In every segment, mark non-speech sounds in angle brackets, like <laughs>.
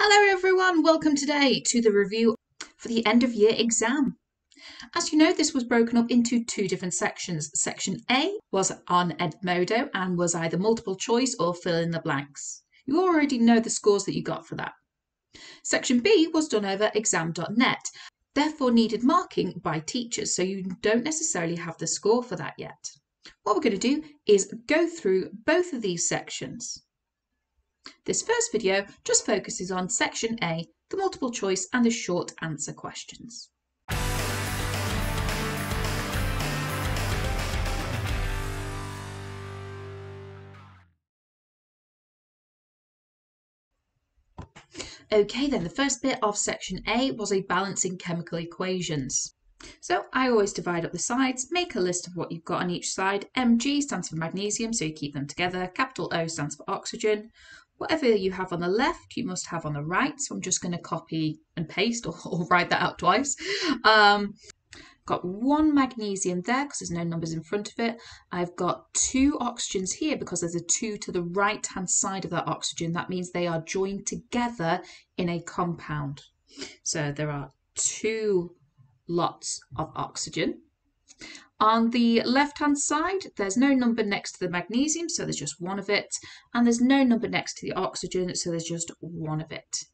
Hello everyone, welcome today to the review for the end of year exam. As you know, this was broken up into two different sections. Section A was on Edmodo and was either multiple choice or fill in the blanks. You already know the scores that you got for that. Section B was done over exam.net, therefore needed marking by teachers, so you don't necessarily have the score for that yet. What we're going to do is go through both of these sections. This first video just focuses on section A, the multiple choice and the short answer questions. Okay, then the first bit of section A was a balancing chemical equations. So I always divide up the sides, make a list of what you've got on each side. Mg stands for magnesium, so you keep them together. Capital O stands for oxygen. Whatever you have on the left, you must have on the right. So I'm just going to copy and paste or, <laughs> or write that out twice. Um, got one magnesium there because there's no numbers in front of it. I've got two oxygens here because there's a two to the right hand side of that oxygen. That means they are joined together in a compound. So there are two lots of oxygen. On the left hand side, there's no number next to the magnesium, so there's just one of it. And there's no number next to the oxygen, so there's just one of it.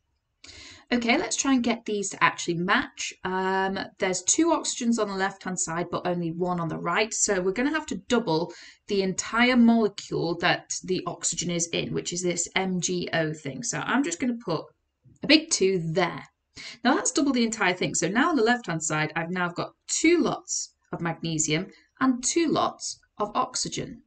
Okay, let's try and get these to actually match. Um, there's two oxygens on the left-hand side, but only one on the right. So we're going to have to double the entire molecule that the oxygen is in, which is this MgO thing. So I'm just going to put a big two there. Now that's double the entire thing. So now on the left-hand side, I've now got two lots of magnesium and two lots of oxygen.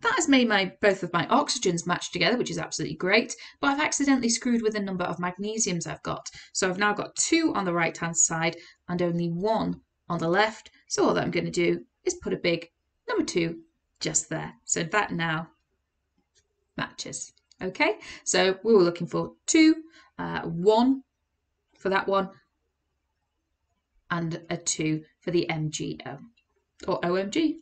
That has made my both of my oxygens match together, which is absolutely great, but I've accidentally screwed with the number of magnesiums I've got. So I've now got two on the right hand side and only one on the left. So all that I'm going to do is put a big number two just there. So that now matches. Okay, so we were looking for two, uh, one for that one, and a two for the MgO or OMG.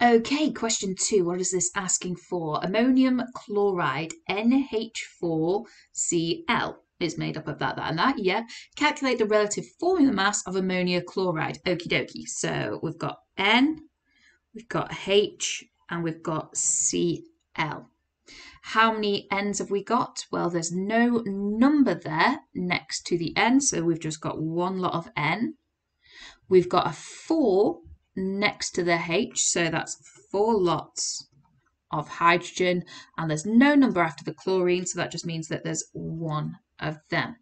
Okay, question two. What is this asking for? Ammonium chloride, NH4Cl is made up of that, that, and that. Yeah. Calculate the relative formula mass of ammonia chloride. Okie dokie. So we've got N, we've got H, and we've got Cl. How many N's have we got? Well, there's no number there next to the N, so we've just got one lot of N. We've got a 4 next to the H, so that's four lots of hydrogen, and there's no number after the chlorine, so that just means that there's one of them.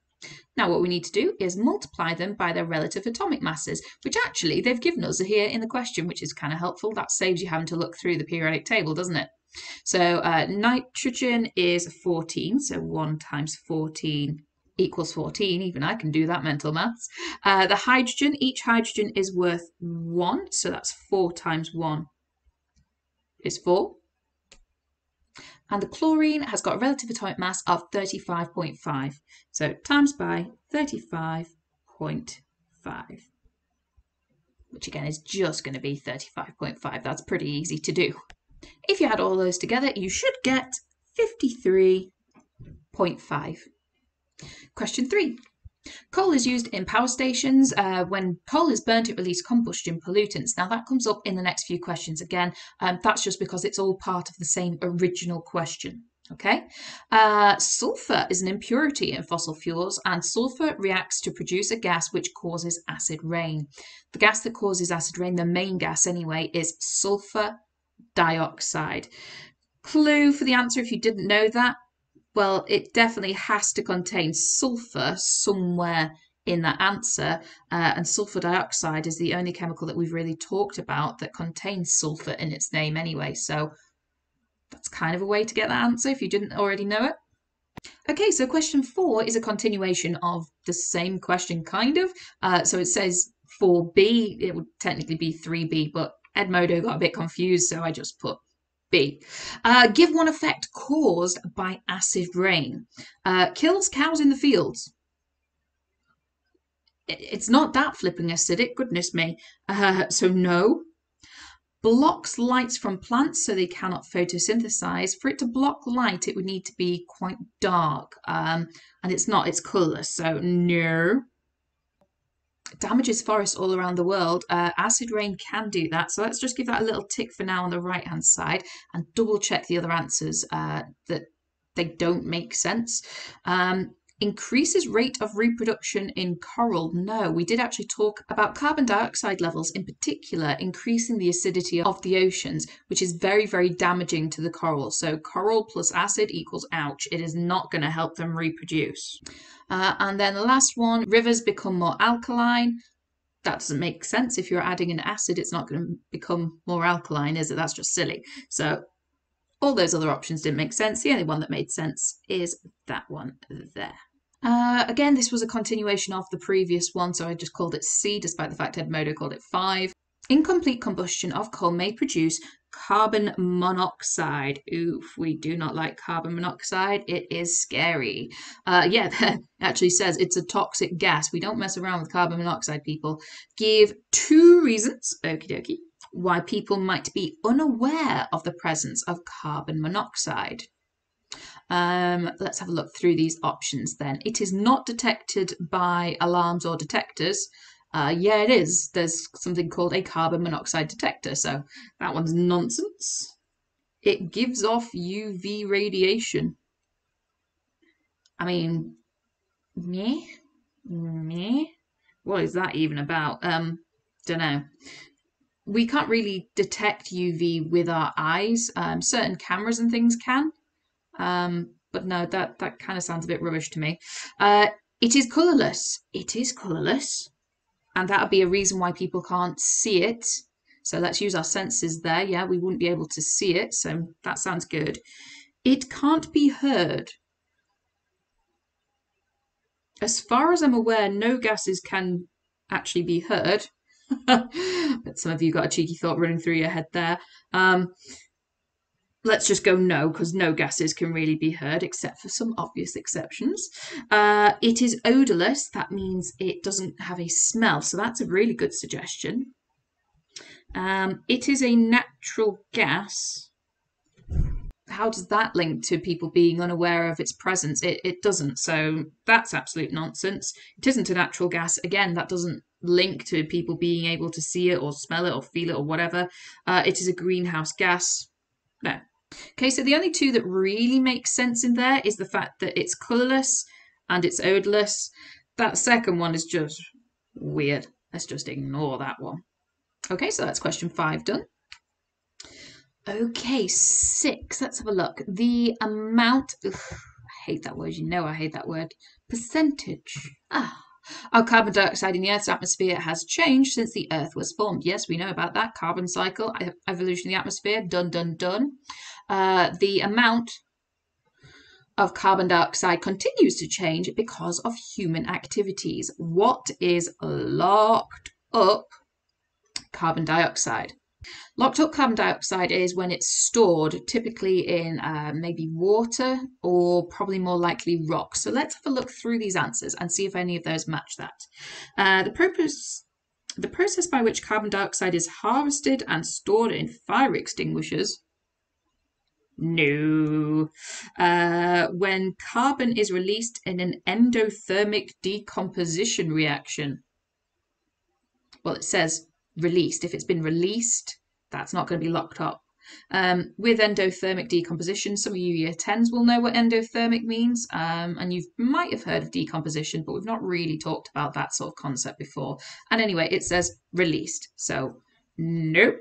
Now what we need to do is multiply them by their relative atomic masses, which actually they've given us here in the question, which is kind of helpful. That saves you having to look through the periodic table, doesn't it? So uh, nitrogen is 14, so 1 times 14 equals 14. Even I can do that mental maths. Uh, the hydrogen, each hydrogen is worth 1, so that's 4 times 1 is 4. And the chlorine has got a relative atomic mass of 35.5. So times by 35.5, which again is just going to be 35.5. That's pretty easy to do. If you add all those together, you should get 53.5. Question three. Coal is used in power stations. Uh, when coal is burnt, it releases combustion pollutants. Now, that comes up in the next few questions again. Um, that's just because it's all part of the same original question. Okay, uh, sulfur is an impurity in fossil fuels, and sulfur reacts to produce a gas which causes acid rain. The gas that causes acid rain, the main gas anyway, is sulfur dioxide. Clue for the answer if you didn't know that well, it definitely has to contain sulfur somewhere in that answer. Uh, and sulfur dioxide is the only chemical that we've really talked about that contains sulfur in its name anyway. So that's kind of a way to get that answer if you didn't already know it. Okay, so question four is a continuation of the same question, kind of. Uh, so it says 4b, it would technically be 3b, but Edmodo got a bit confused, so I just put B. Uh, give one effect caused by acid rain. Uh, kills cows in the fields. It's not that flipping acidic, goodness me. Uh, so no. blocks light from plants so they cannot photosynthesize. For it to block light, it would need to be quite dark. Um, and it's not, it's colourless, so no. Damages forests all around the world. Uh, acid rain can do that. So let's just give that a little tick for now on the right hand side and double check the other answers uh, that they don't make sense. Um, increases rate of reproduction in coral. No, we did actually talk about carbon dioxide levels in particular increasing the acidity of the oceans, which is very, very damaging to the coral. So coral plus acid equals ouch. It is not going to help them reproduce. Uh, and then the last one, rivers become more alkaline. That doesn't make sense. If you're adding an acid, it's not going to become more alkaline, is it? That's just silly. So all those other options didn't make sense. The only one that made sense is that one there. Uh, again, this was a continuation of the previous one, so I just called it C, despite the fact Edmodo called it 5. Incomplete combustion of coal may produce carbon monoxide. Oof, we do not like carbon monoxide. It is scary. Uh, <laughs> yeah, actually says it's a toxic gas. We don't mess around with carbon monoxide, people. Give two reasons, okie dokie, why people might be unaware of the presence of carbon monoxide. Um, let's have a look through these options then. It is not detected by alarms or detectors. Uh, yeah, it is. There's something called a carbon monoxide detector, so that one's nonsense. It gives off UV radiation. I mean, me, me. What is that even about? Um, don't know. We can't really detect UV with our eyes. Um, certain cameras and things can, um, but no, that that kind of sounds a bit rubbish to me. Uh, it is colourless. It is colourless, and that would be a reason why people can't see it. So let's use our senses there. Yeah, we wouldn't be able to see it, so that sounds good. It can't be heard. As far as I'm aware, no gases can actually be heard. <laughs> but some of you got a cheeky thought running through your head there. Um, let's just go no, because no gases can really be heard, except for some obvious exceptions. Uh, it is odorless, that means it doesn't have a smell, so that's a really good suggestion. Um, it is a natural gas. How does that link to people being unaware of its presence? It, it doesn't, so that's absolute nonsense. It isn't a natural gas. Again, that doesn't link to people being able to see it or smell it or feel it or whatever. Uh, it is a greenhouse gas. No, Okay, so the only two that really make sense in there is the fact that it's colourless and it's odorless. That second one is just weird. Let's just ignore that one. Okay, so that's question five done. Okay, six. Let's have a look. The amount. Ugh, I hate that word. You know I hate that word. Percentage. Ah. Our carbon dioxide in the Earth's atmosphere has changed since the Earth was formed. Yes, we know about that. Carbon cycle, evolution of the atmosphere, done, done, done. Uh, the amount of carbon dioxide continues to change because of human activities. What is locked up carbon dioxide? Locked up carbon dioxide is when it's stored, typically in uh, maybe water or probably more likely rock. So let's have a look through these answers and see if any of those match that. Uh, the purpose the process by which carbon dioxide is harvested and stored in fire extinguishers no. Uh, when carbon is released in an endothermic decomposition reaction. Well, it says released. If it's been released, that's not going to be locked up. Um, with endothermic decomposition, some of you year 10s will know what endothermic means, um, and you might have heard of decomposition, but we've not really talked about that sort of concept before. And anyway, it says released, so nope.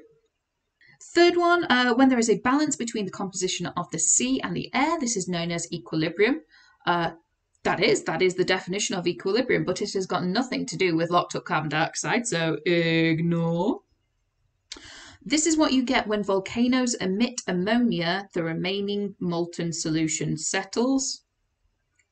Third one, uh, when there is a balance between the composition of the sea and the air, this is known as equilibrium. Uh, that is, that is the definition of equilibrium, but it has got nothing to do with locked up carbon dioxide, so ignore. This is what you get when volcanoes emit ammonia, the remaining molten solution settles.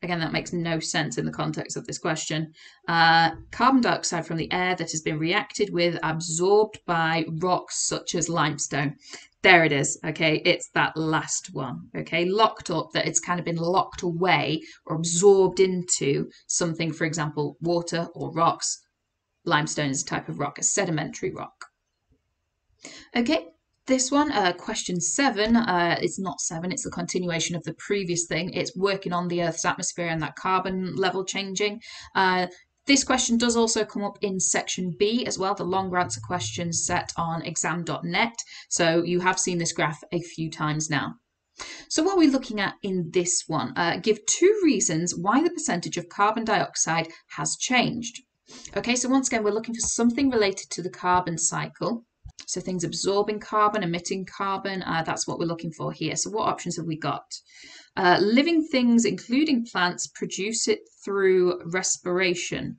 Again, that makes no sense in the context of this question. Uh, carbon dioxide from the air that has been reacted with, absorbed by rocks such as limestone. There it is. Okay, it's that last one. Okay, locked up, that it's kind of been locked away or absorbed into something, for example, water or rocks. Limestone is a type of rock, a sedimentary rock. Okay, This one, uh, question seven, uh, it's not seven, it's the continuation of the previous thing. It's working on the Earth's atmosphere and that carbon level changing. Uh, this question does also come up in section B as well, the longer answer questions set on exam.net. So you have seen this graph a few times now. So what are we looking at in this one? Uh, give two reasons why the percentage of carbon dioxide has changed. Okay, so once again, we're looking for something related to the carbon cycle. So things absorbing carbon, emitting carbon, uh, that's what we're looking for here. So what options have we got? Uh, living things, including plants, produce it through respiration.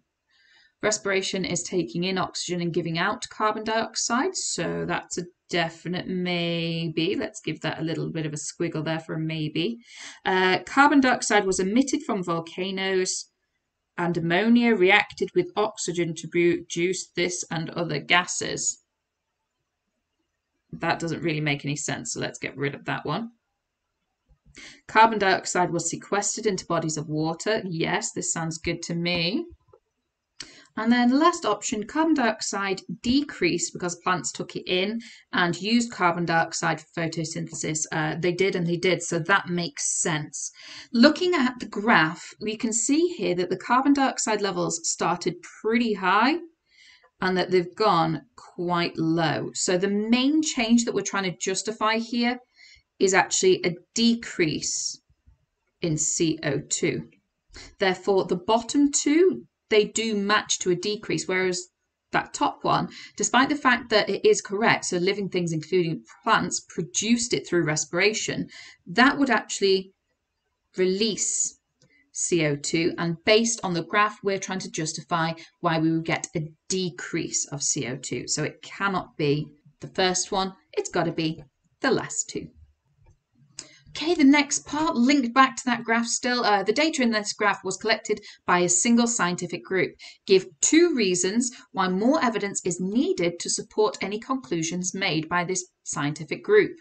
Respiration is taking in oxygen and giving out carbon dioxide, so that's a definite maybe. Let's give that a little bit of a squiggle there for a maybe. Uh, carbon dioxide was emitted from volcanoes and ammonia reacted with oxygen to produce this and other gases that doesn't really make any sense, so let's get rid of that one. Carbon dioxide was sequestered into bodies of water. Yes, this sounds good to me. And then the last option, carbon dioxide decreased because plants took it in and used carbon dioxide for photosynthesis. Uh, they did and they did, so that makes sense. Looking at the graph, we can see here that the carbon dioxide levels started pretty high and that they've gone quite low. So the main change that we're trying to justify here is actually a decrease in CO2. Therefore, the bottom two, they do match to a decrease, whereas that top one, despite the fact that it is correct, so living things, including plants, produced it through respiration, that would actually release CO2. And based on the graph, we're trying to justify why we would get a decrease of CO2. So it cannot be the first one, it's got to be the last two. Okay, the next part linked back to that graph still. Uh, the data in this graph was collected by a single scientific group. Give two reasons why more evidence is needed to support any conclusions made by this scientific group.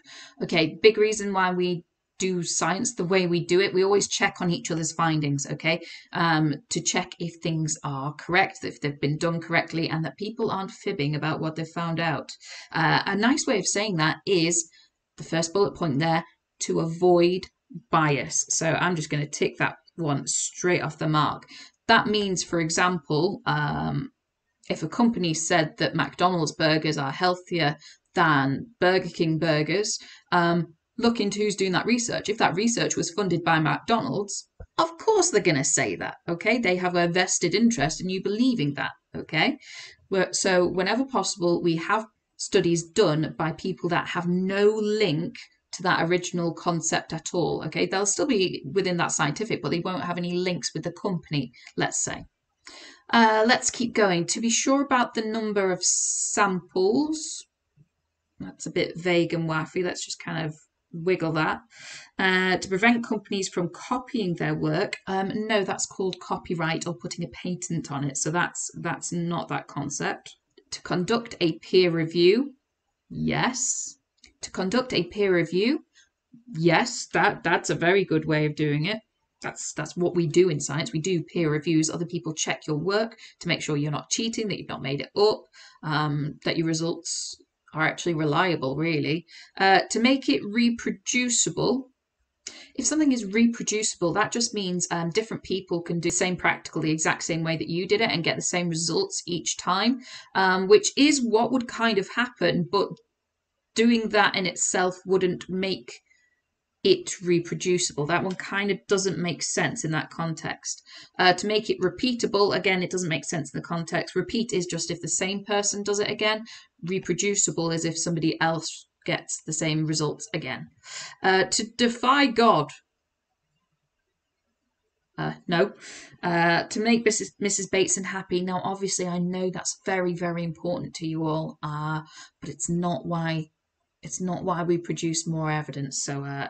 Okay, big reason why we do science the way we do it, we always check on each other's findings, okay, um, to check if things are correct, if they've been done correctly, and that people aren't fibbing about what they've found out. Uh, a nice way of saying that is the first bullet point there to avoid bias. So I'm just going to tick that one straight off the mark. That means, for example, um, if a company said that McDonald's burgers are healthier than Burger King burgers, um, look into who's doing that research. If that research was funded by McDonald's, of course they're going to say that, okay? They have a vested interest in you believing that, okay? So, whenever possible, we have studies done by people that have no link to that original concept at all, okay? They'll still be within that scientific, but they won't have any links with the company, let's say. Uh, let's keep going. To be sure about the number of samples, that's a bit vague and waffy. Let's just kind of wiggle that. Uh, to prevent companies from copying their work um, no that's called copyright or putting a patent on it. So that's that's not that concept. To conduct a peer review yes. To conduct a peer review yes that that's a very good way of doing it. That's that's what we do in science. We do peer reviews. Other people check your work to make sure you're not cheating that you've not made it up um, that your results are actually reliable, really. Uh, to make it reproducible, if something is reproducible, that just means um, different people can do the same practical the exact same way that you did it and get the same results each time, um, which is what would kind of happen, but doing that in itself wouldn't make it reproducible. That one kind of doesn't make sense in that context. Uh, to make it repeatable, again, it doesn't make sense in the context. Repeat is just if the same person does it again. Reproducible is if somebody else gets the same results again. Uh, to defy God. Uh, no. Uh, to make Mrs. Mrs. Bateson happy. Now, obviously, I know that's very, very important to you all, uh, but it's not why it's not why we produce more evidence. So uh,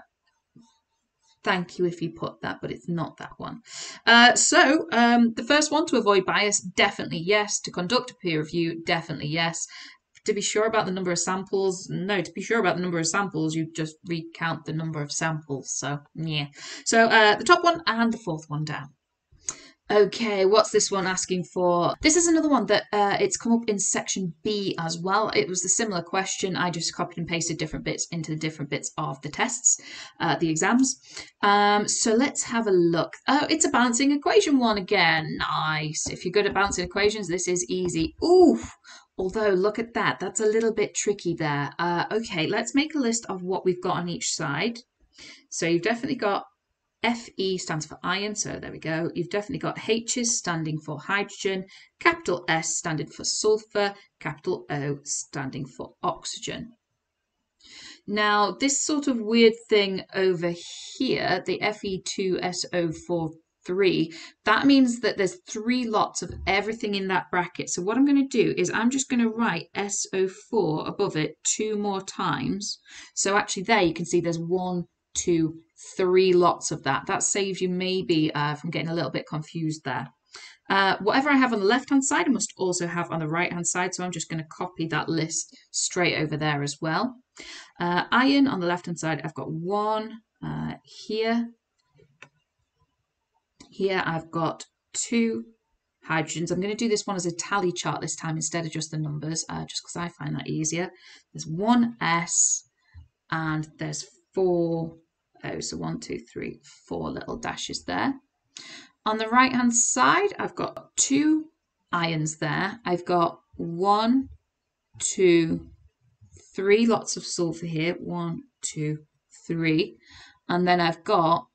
thank you if you put that, but it's not that one. Uh, so um, the first one to avoid bias, definitely yes. To conduct a peer review, definitely yes. To be sure about the number of samples, no. To be sure about the number of samples, you just recount the number of samples. So yeah. So uh, the top one and the fourth one down. Okay, what's this one asking for? This is another one that uh, it's come up in section B as well. It was a similar question. I just copied and pasted different bits into the different bits of the tests, uh, the exams. Um, so let's have a look. Oh, it's a balancing equation one again. Nice. If you're good at balancing equations, this is easy. Ooh, although look at that. That's a little bit tricky there. Uh, okay, let's make a list of what we've got on each side. So you've definitely got Fe stands for iron, so there we go. You've definitely got H's standing for hydrogen, capital S standing for sulfur, capital O standing for oxygen. Now, this sort of weird thing over here, the Fe2SO43, that means that there's three lots of everything in that bracket. So what I'm going to do is I'm just going to write SO4 above it two more times. So actually there you can see there's one, two, three lots of that. That saves you maybe uh, from getting a little bit confused there. Uh, whatever I have on the left hand side, I must also have on the right hand side. So I'm just going to copy that list straight over there as well. Uh, iron on the left hand side, I've got one uh, here. Here I've got two hydrogens. I'm going to do this one as a tally chart this time instead of just the numbers, uh, just because I find that easier. There's one S and there's four O. So one, two, three, four little dashes there. On the right hand side, I've got two irons there. I've got one, two, three lots of sulfur here. One, two, three. And then I've got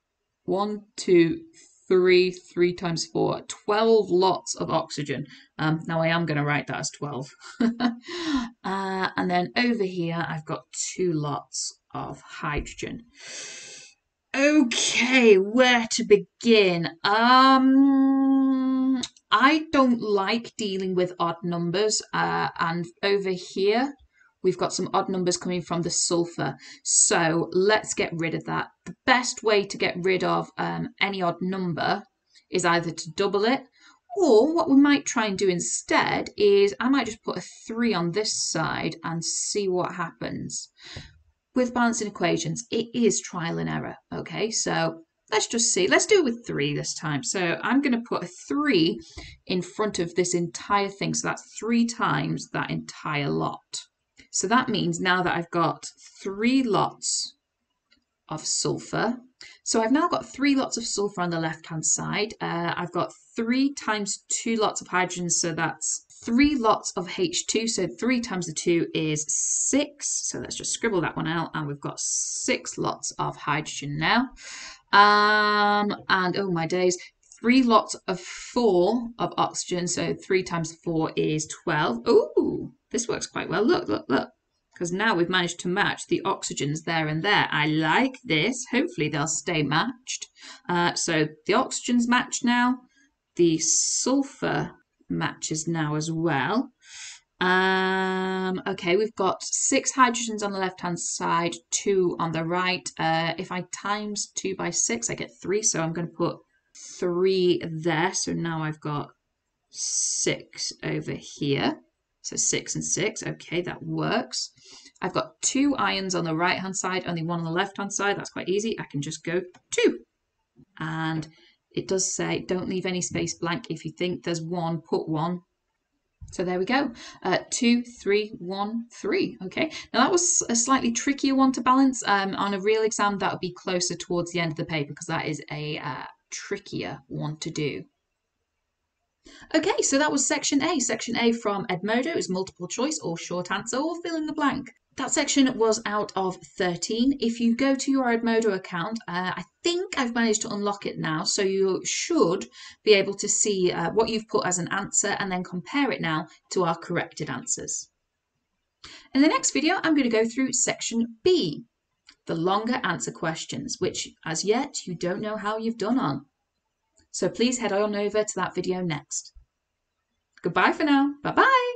one, two, three, three times four, 12 lots of oxygen. Um, now I am going to write that as 12. <laughs> uh, and then over here, I've got two lots of hydrogen. Okay, where to begin? Um, I don't like dealing with odd numbers, uh, and over here we've got some odd numbers coming from the sulfur. So let's get rid of that. The best way to get rid of um, any odd number is either to double it, or what we might try and do instead is I might just put a 3 on this side and see what happens with balancing equations, it is trial and error. Okay, so let's just see. Let's do it with three this time. So I'm going to put a three in front of this entire thing. So that's three times that entire lot. So that means now that I've got three lots of sulfur. So I've now got three lots of sulfur on the left hand side. Uh, I've got three times two lots of hydrogen. So that's three lots of H2. So three times the two is six. So let's just scribble that one out. And we've got six lots of hydrogen now. Um, and oh my days, three lots of four of oxygen. So three times four is 12. Oh, this works quite well. Look, look, look. Because now we've managed to match the oxygens there and there. I like this. Hopefully they'll stay matched. Uh, so the oxygens match now. The sulfur matches now as well. Um, okay, we've got six hydrogens on the left-hand side, two on the right. Uh, if I times two by six, I get three. So I'm going to put three there. So now I've got six over here. So six and six. Okay, that works. I've got two irons on the right-hand side, only one on the left-hand side. That's quite easy. I can just go two. And it does say don't leave any space blank. If you think there's one, put one. So there we go. Uh, two, three, one, three. Okay. Now that was a slightly trickier one to balance. Um, on a real exam, that would be closer towards the end of the paper because that is a uh, trickier one to do. Okay, so that was section A. Section A from Edmodo is multiple choice or short answer or fill in the blank. That section was out of 13. If you go to your Edmodo account, uh, I think I've managed to unlock it now, so you should be able to see uh, what you've put as an answer and then compare it now to our corrected answers. In the next video, I'm going to go through section B, the longer answer questions, which as yet you don't know how you've done on. So please head on over to that video next. Goodbye for now. Bye bye.